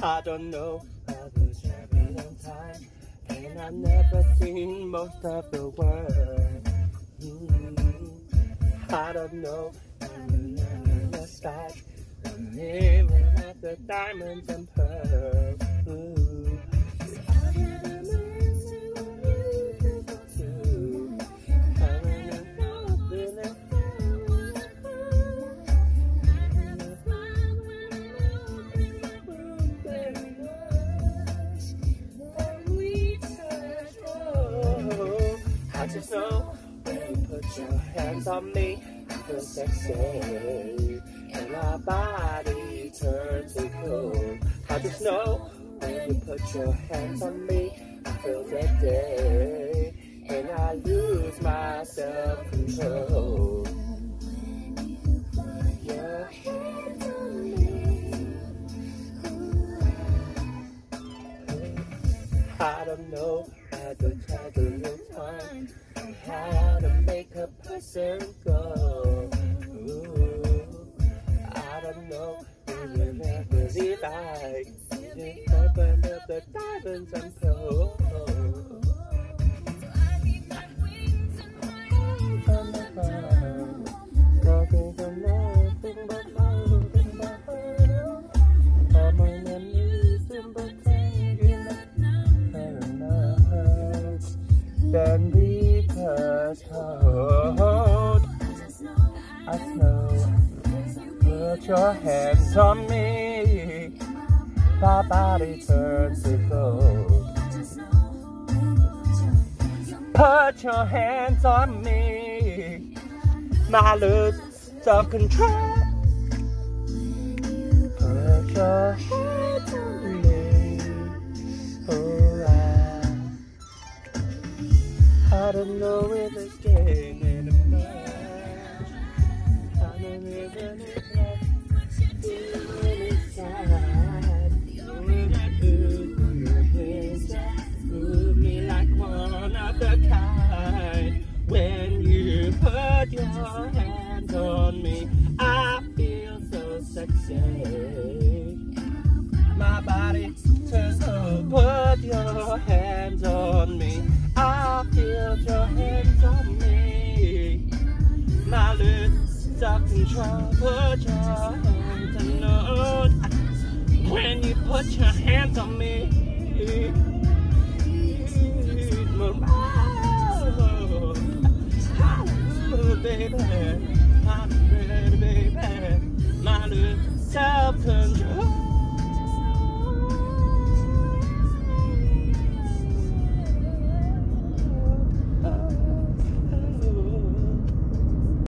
I don't know how this happened on time, and I've never seen most of the world. Mm, I don't know I'm in the sky, living at the diamonds and pearls. Just know when you put your hands on me, feel sexy, and my body turns to gold. I just know when you put your hands on me, I feel sexy, and I lose my self-control. Your hands I don't know how to tell the time how to make a person go. Ooh, I don't know who you never be like. You open up the diamonds and pearls. Then because hold, I know. Put your hands on me. My body turns to gold. Put your hands on me. My lose self control. Don't know if it's getting anymore. I don't even feeling inside. Move me like one of kind. When you put your hands on me, I feel so sexy. My body turns to put your hands on me. Control. Put your hands on me. When you put your hands on me. Oh, baby,